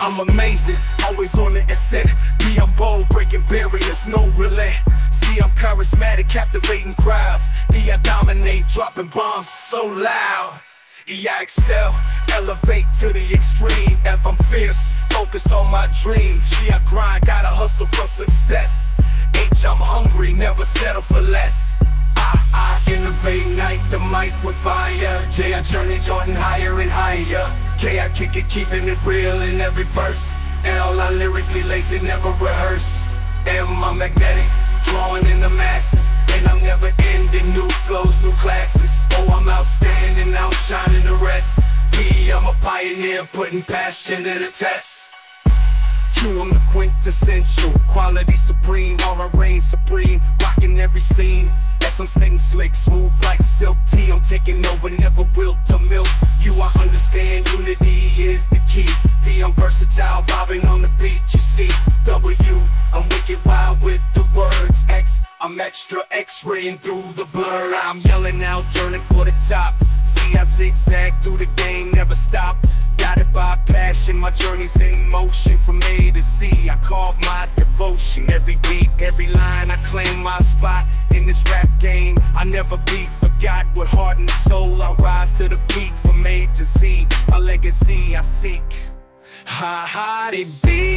I'm amazing, always on the ascent. Me, I'm bold, breaking barriers, no relent. See, I'm charismatic, captivating crowds. D, I dominate, dropping bombs so loud. E, I excel, elevate to the extreme. F, I'm fierce, focused on my dreams. G, I grind, gotta hustle for success. H, I'm hungry, never settle for less. I, I innovate, the mic with fire. J, I journey Jordan higher and higher. K, I kick it, keeping it real in every verse. L, I lyrically lace it, never rehearse. M, I'm magnetic, drawing in the masses. And I'm never ending, new flows, new classes. Oh, I'm outstanding, outshining the rest. P, I'm a pioneer, putting passion to the test. Q, I'm the quintessential, quality supreme, all I reign supreme, rocking every scene. S, I'm spitting slick, smooth like silk T, I'm taking over, never wilt to milk. You, I understand, unity is the key. V, I'm versatile, vibing on the beat, you see. W, I'm wicked wild with the words. X, I'm extra X-raying through the blur. I'm yelling out, yearning for the top. See, I zigzag through the game, never stop. Guided by passion, my journey's in motion from A to Z. I carve my devotion. Every beat, every line, I claim my spot never be forgot with heart and soul. I rise to the peak from A to Z. A legacy I seek. Ha ha, they beat